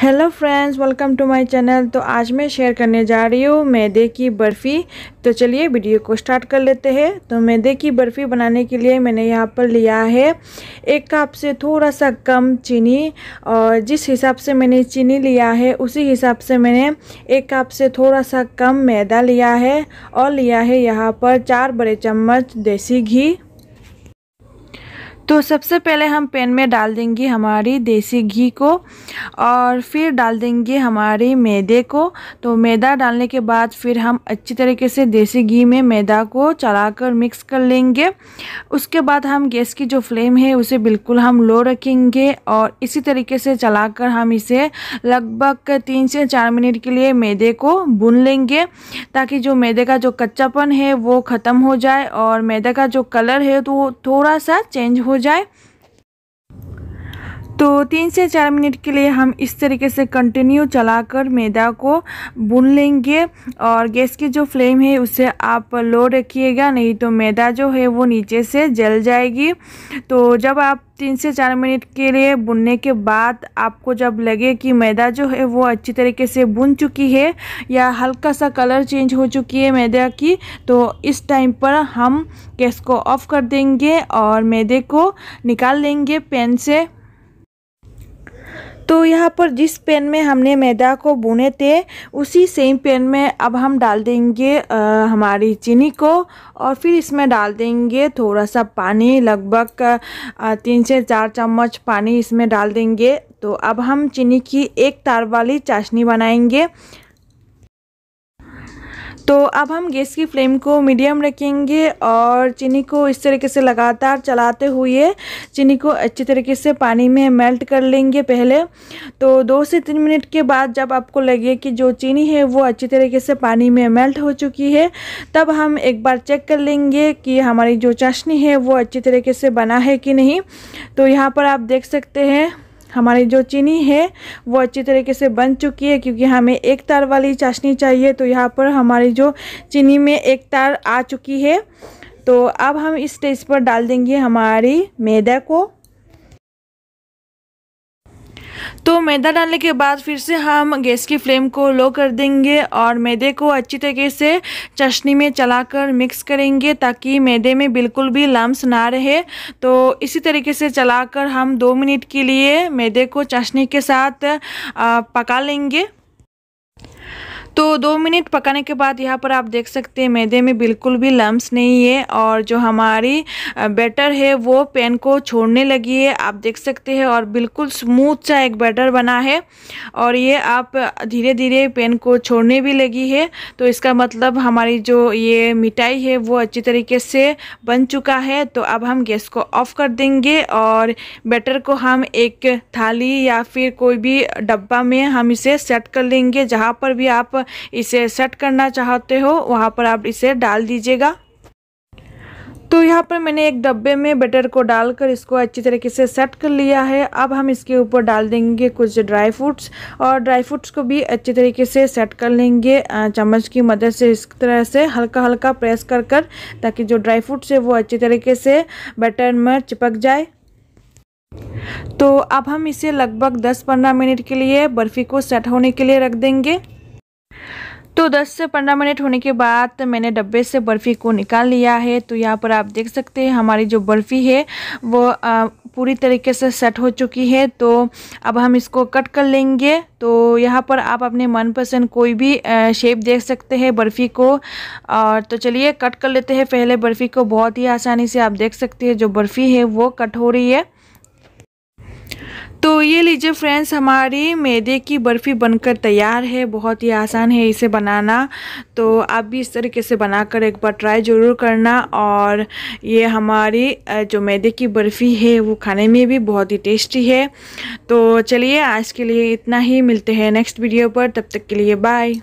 Hello friends welcome to my channel तो आज मैं शेयर करने जा रही हूँ मैदे की बर्फ़ी। तो चलिए वीडियो को स्टार्ट कर लेते हैं। तो मैदे की बर्फ़ी बनाने के लिए मैंने यहाँ पर लिया है एक कप से थोड़ा सा कम चीनी और जिस हिसाब से मैंने चीनी लिया है, उसी हिसाब से मैंने एक कप से थोड़ा सा कम मैदा लिया है और लिया है यहाँ पर चार बड़े चम्मच देसी घी। तो सबसे पहले हम पैन में डाल देंगे हमारी देसी घी को और फिर डाल देंगे हमारी मैदे को। तो मैदा डालने के बाद फिर हम अच्छी तरीके से देसी घी में मैदा को चलाकर मिक्स कर लेंगे। उसके बाद हम गैस की जो फ्लेम है उसे बिल्कुल हम लो रखेंगे और इसी तरीके से चलाकर हम इसे लगभग तीन से चार मिनट के लिए मैदे को भून लेंगे ताकि जो मैदे का जो कच्चापन है वो ख़त्म हो जाए और मैदे का जो कलर है तो थोड़ा सा चेंज हो जाए तो तीन से चार मिनट के लिए हम इस तरीके से कंटिन्यू चलाकर मैदा को भून लेंगे और गैस की जो फ्लेम है, उसे आप लो रखिएगा, नहीं तो मैदा जो है वो नीचे से जल जाएगी। तो जब आप तीन से चार मिनट के लिए भुनने के बाद आपको जब लगे कि मैदा जो है वो अच्छी तरीके से भुन चुकी है या हल्का सा कलर चेंज हो चुकी है मैदा की तो इस टाइम पर हम गैस को ऑफ़ कर देंगे और मैदे को निकाल लेंगे पैन से। तो यहाँ पर जिस पेन में हमने मैदा को बुने थे उसी सेम पेन में अब हम डाल देंगे आ, हमारी चीनी को और फिर इसमें डाल देंगे थोड़ा सा पानी लगभग तीन से चार चम्मच पानी इसमें डाल देंगे। तो अब हम चीनी की एक तार वाली चाशनी बनाएँगे। तो अब हम गैस की फ्लेम को मीडियम रखेंगे और चीनी को इस तरीके से लगातार चलाते हुए चीनी को अच्छी तरीके से पानी में मेल्ट कर लेंगे पहले। तो दो से तीन मिनट के बाद जब आपको लगे कि जो चीनी है वो अच्छी तरीके से पानी में मेल्ट हो चुकी है, तब हम एक बार चेक कर लेंगे कि हमारी जो चाशनी है वो अच्छी तरीके से बना है कि नहीं। तो यहाँ पर आप देख सकते हैं हमारी जो चीनी है, वो अच्छी तरीके से बन चुकी है क्योंकि हमें एक तार वाली चाशनी चाहिए तो यहाँ पर हमारी जो चीनी में एक तार आ चुकी है। तो अब हम इस स्टेज पर डाल देंगे हमारी मैदा को। तो मैदा डालने के बाद फिर से हम गैस की फ्लेम को लो कर देंगे और मैदे को अच्छी तरीके से चशनी में चलाकर मिक्स करेंगे ताकि मैदे में बिल्कुल भी लम्स ना रहे। तो इसी तरीके से चलाकर हम दो मिनट के लिए मैदे को चशनी के साथ पका लेंगे। तो दो मिनट पकाने के बाद यहाँ पर आप देख सकते हैं, मैदे में बिल्कुल भी लम्स नहीं है और जो हमारी बैटर है वो पैन को छोड़ने लगी है। आप देख सकते हैं और बिल्कुल स्मूथ सा एक बैटर बना है और ये आप धीरे धीरे पैन को छोड़ने भी लगी है। तो इसका मतलब हमारी जो ये मिठाई है वो अच्छी तरीके से बन चुका है। तो अब हम गैस को ऑफ़ कर देंगे और बैटर को हम एक थाली या फिर कोई भी डब्बा में हम इसे सेट कर लेंगे, जहाँ पर भी आप इसे सेट करना चाहते हो, वहाँ पर आप इसे डाल दीजिएगा। तो यहाँ पर मैंने एक डब्बे में बटर को डालकर इसको अच्छी तरीके से सेट कर लिया है। अब हम इसके ऊपर डाल देंगे कुछ ड्राई फ्रूट्स और ड्राई फ्रूट्स को भी अच्छी तरीके से सेट कर लेंगे। चम्मच की मदद से इस तरह से हल्का हल्का प्रेस कर कर, ताकि जो ड्राई फ्रूट्स है वो अच्छी तरीके से बटर में चिपक जाए। तो अब हम इसे लगभग 10-15 मिनट के लिए बर्फ़ी को सेट होने के लिए रख देंगे। तो 10 से 15 मिनट होने के बाद मैंने डब्बे से बर्फ़ी को निकाल लिया है। तो यहाँ पर आप देख सकते हैं, हमारी जो बर्फ़ी है, वो पूरी तरीके से सेट हो चुकी है। तो अब हम इसको कट कर लेंगे। तो यहाँ पर आप अपने मनपसंद कोई भी शेप देख सकते हैं बर्फ़ी को। और तो चलिए कट कर लेते हैं। पहले बर्फ़ी को बहुत ही आसानी से आप देख सकते हैं, जो बर्फ़ी है, वो कट हो रही है। तो ये लीजिए फ्रेंड्स, हमारी मैदे की बर्फ़ी बनकर तैयार है। बहुत ही आसान है इसे बनाना। तो आप भी इस तरीके से बनाकर एक बार ट्राई ज़रूर करना और ये हमारी जो मैदे की बर्फ़ी है वो खाने में भी बहुत ही टेस्टी है। तो चलिए आज के लिए इतना ही। मिलते हैं नेक्स्ट वीडियो पर। तब तक के लिए बाय।